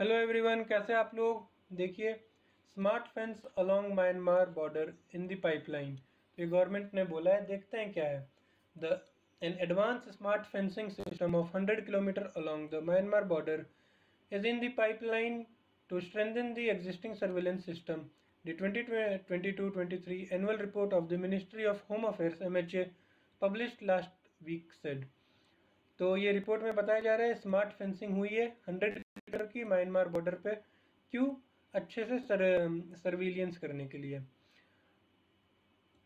Hello everyone कैसे आप लोग? देखिए smart fence along Myanmar border in the pipeline तो ये गवर्नमेंट ने बोला है, देखते हैं क्या है। The an advance smart fencing system of 100 kilometre along the Myanmar border is in the pipeline to strengthen the existing surveillance system the 2022-23 annual report of the ministry of home affairs MHA published last week said तो ये report में बताया जा रहा है smart fencing हुई है hundred metre की म्यांमार बॉर्डर पे, क्यों अच्छे से सर सर्विलियंस करने के लिए?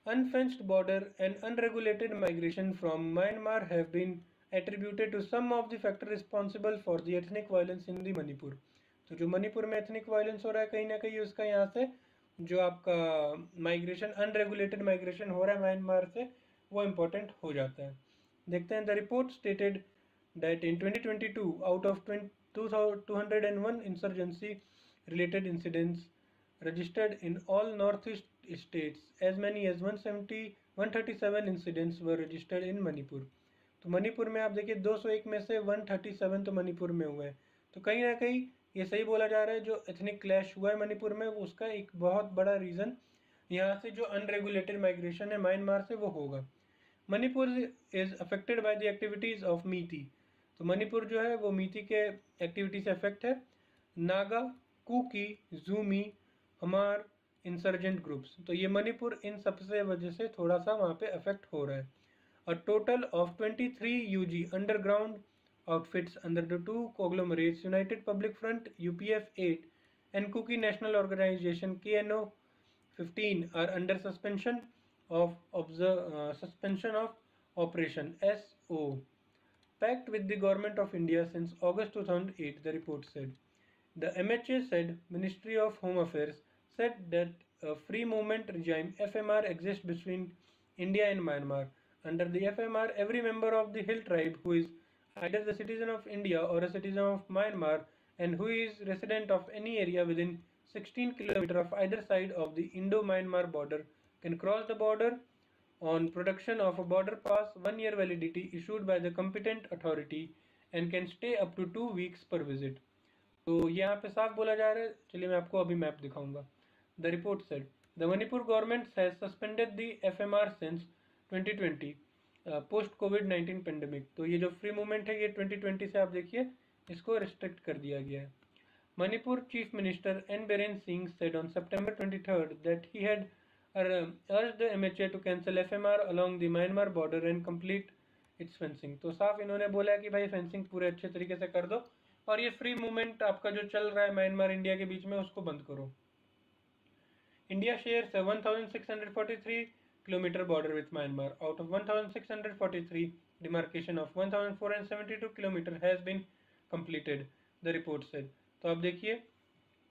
Unfenced border and unregulated migration from Myanmar have been attributed to some of the factor responsible for the ethnic violence in the Manipur तो जो मणिपुर में एथनिक वायलेंस हो रहा है, कहीं ना कहीं उसका यहाँ से जो आपका माइग्रेशन अनरेगुलेटेड माइग्रेशन हो रहा है म्यांमार से, वो इम्पोर्टेंट हो जाता है। देखते हैं the report stated that in 2022 out of 201 insurgency related incidents registered in all northeast states. As many as 170 137 incidents were registered in manipur. तो मणिपुर में आप देखिए 201 में से 137 तो मणिपुर में हुए हैं। तो कहीं ना कहीं ये सही बोला जा रहा है, जो एथनिक क्लैश हुआ है मणिपुर में, वो उसका एक बहुत बड़ा रीज़न यहाँ से जो अनरेगुलेटेड माइग्रेशन है म्यांमार से वो होगा। Manipur is affected by the activities of Meitei तो मणिपुर जो है वो मीटी के एक्टिविटी से अफेक्ट है। नागा, कुकी, जूमी, हमार इंसर्जेंट ग्रुप्स तो ये मणिपुर इन सबसे वजह से थोड़ा सा वहाँ पे अफेक्ट हो रहा है। और total of twenty three U G underground outfits under the two conglomerates United public front U UPF 8 and Kuki national organisation K N O fifteen are under suspension of observe suspension of operation S O Pact with the government of India since August 2008, the report said. The MHA said Ministry of Home Affairs said that a free movement regime FMR exists between India and Myanmar. Under the FMR, every member of the Hill tribe who is either the citizen of India or a citizen of Myanmar and who is resident of any area within 16 km of either side of the Indo-Myanmar border can cross the border on production of a border pass, one year validity issued by the competent authority and can stay up to two weeks per visit. तो यहाँ पे साफ़ बोला जा रहा है। चलिए मैं आपको अभी मैप दिखाऊँगा। The report said the Manipur government has suspended the FMR since 2020 post covid 19 pandemic तो ये जो फ्री मूवमेंट है, ये 2020 से आप देखिए, इसको रिस्ट्रिक्ट कर दिया गया है। Manipur chief minister N Biren Singh said on September 23rd that he had urged the MHA to cancel FMR along the Myanmar border and complete its fencing. तो साफ़ इन्होंने बोला कि भाई फेंसिंग पूरे अच्छे तरीके से कर दो और ये फ्री मूवमेंट आपका जो चल रहा है म्यांमार इंडिया के बीच में, उसको बंद करो। इंडिया शेयर है 1643 kilometre border with Myanmar out of 1643 demarcation of 1472 kilometre has been completed the report से तो आप देखिए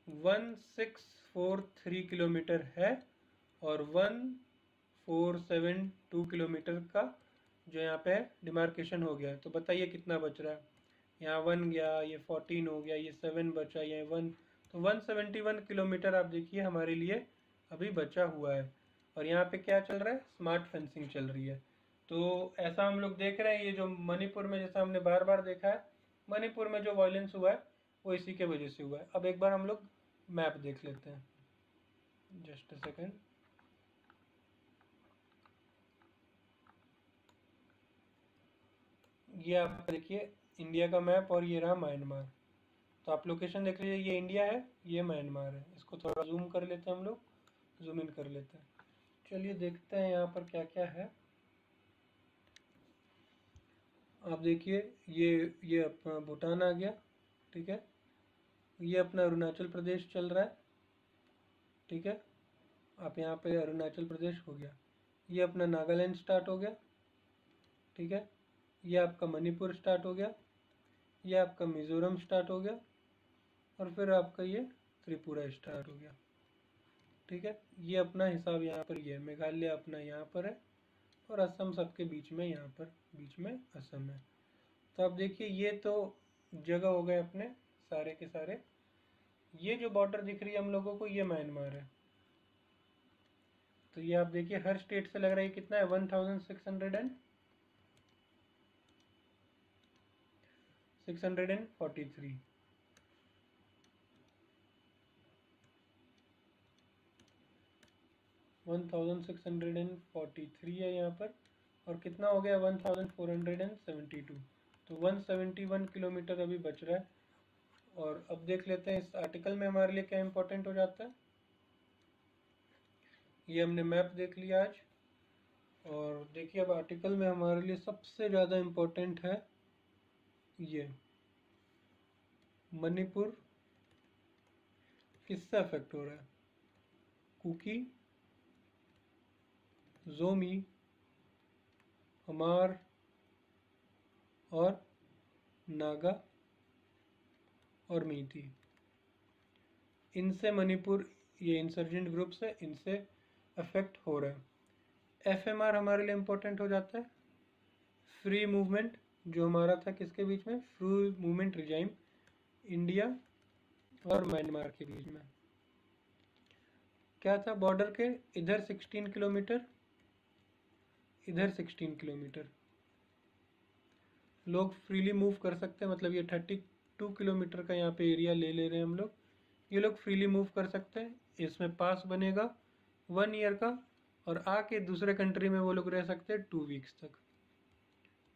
1643 किलोमीटर है और one four seven two kilometre का जो यहाँ पे डिमार्केशन हो गया तो बताइए कितना बच रहा है? यहाँ वन गया, ये फोर्टीन हो गया, ये सेवन बचा, ये वन। तो वन सेवेंटी वन किलोमीटर आप देखिए, हमारे लिए अभी बचा हुआ है। और यहाँ पे क्या चल रहा है? स्मार्ट फेंसिंग चल रही है। तो ऐसा हम लोग देख रहे हैं, ये जो मणिपुर में जैसा हमने बार बार देखा है, मणिपुर में जो वायलेंस हुआ है, वो इसी के वजह से हुआ है। अब एक बार हम लोग मैप देख लेते हैं। जस्ट अ सेकेंड ये आप देखिए इंडिया का मैप और ये रहा म्यांमार तो आप लोकेशन देख लीजिए, ये इंडिया है, ये म्यांमार है। इसको थोड़ा जूम कर लेते हैं हम लोग जूम इन कर लेते हैं। चलिए देखते हैं यहाँ पर क्या क्या है। आप देखिए, ये ये अपना भूटान आ गया, ठीक है? ये अपना अरुणाचल प्रदेश चल रहा है, ठीक है? आप यहाँ पे अरुणाचल प्रदेश हो गया। ये अपना नागालैंड स्टार्ट हो गया, ठीक है? ये आपका मणिपुर स्टार्ट हो गया, ये आपका मिज़ोरम स्टार्ट हो गया और फिर आपका ये त्रिपुरा स्टार्ट हो गया। ठीक है? ये अपना हिसाब यहाँ पर ये है। मेघालय अपना यहाँ पर है और असम सबके बीच में, यहाँ पर बीच में असम है। तो आप देखिए, ये तो जगह हो गए अपने सारे के सारे। ये जो बॉर्डर दिख रही है हम लोगों को, ये म्यांमार है। तो ये आप देखिए, हर स्टेट से लग रहा है कितना है? One thousand six hundred and 1643 है यहाँ पर, और कितना हो गया? 1472 तो 171 किलोमीटर अभी बच रहा है। और अब देख लेते हैं, इस आर्टिकल में हमारे लिए क्या इम्पोर्टेंट हो जाता है। ये हमने मैप देख लिया आज। और देखिए, अब आर्टिकल में हमारे लिए सबसे ज़्यादा इम्पोर्टेंट है ये। मणिपुर किससे अफेक्ट हो रहा है? कुकी, जोमी हमार और नागा और मीती इनसे मणिपुर, ये इंसर्जेंट ग्रुप्स है, इनसे अफेक्ट हो रहा है। एफ़ हमारे लिए इम्पोर्टेंट हो जाता है। फ्री मूवमेंट जो हमारा था किसके बीच में? फ्री मूवमेंट रिजाइम इंडिया और म्यांमार के बीच में। क्या था बॉर्डर के? इधर 16 किलोमीटर, इधर 16 किलोमीटर। लोग फ्रीली मूव कर सकते हैं मतलब ये 32 किलोमीटर का यहाँ पे एरिया ले ले रहे हैं हम लोग। ये लोग फ्रीली मूव कर सकते हैं, इसमें पास बनेगा वन ईयर का और आके दूसरे कंट्री में वो लोग रह सकते हैं टू वीक्स तक।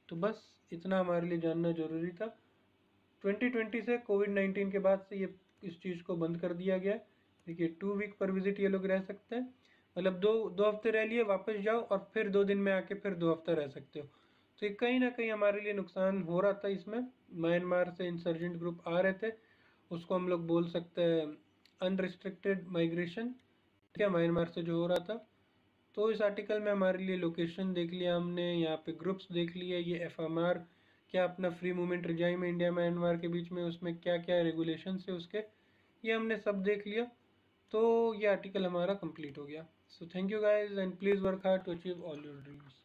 तो बस इतना हमारे लिए जानना ज़रूरी था। 2020 से कोविड 19 के बाद से ये इस चीज़ को बंद कर दिया गया देखिए टू वीक पर विज़िट ये लोग रह सकते हैं। मतलब दो दो हफ़्ते रह लिए, वापस जाओ और फिर दो दिन में आके फिर दो हफ़्ता रह सकते हो। तो ये कहीं ना कहीं हमारे लिए नुकसान हो रहा था इसमें। म्यांमार से इंसर्जेंट ग्रुप आ रहे थे, उसको हम लोग बोल सकते हैं अनरिस्ट्रिक्टेड माइग्रेशन ठीक है म्यांमार से जो हो रहा था। तो इस आर्टिकल में हमारे लिए लोकेशन देख लिया हमने, यहाँ पे ग्रुप्स देख लिए, ये एफएमआर क्या अपना फ्री मूवमेंट रिजाइम है इंडिया म्यांमार के बीच में उसमें क्या क्या रेगुलेशन है उसके, ये हमने सब देख लिया। तो ये आर्टिकल हमारा कंप्लीट हो गया। So thank you guys and please work hard to achieve all your dreams